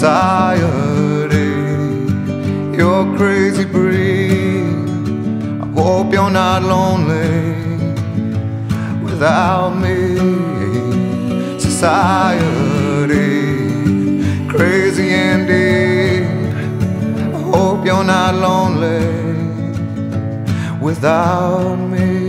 society. You're crazy breed. I hope you're not lonely without me. Society, crazy indeed. I hope you're not lonely without me.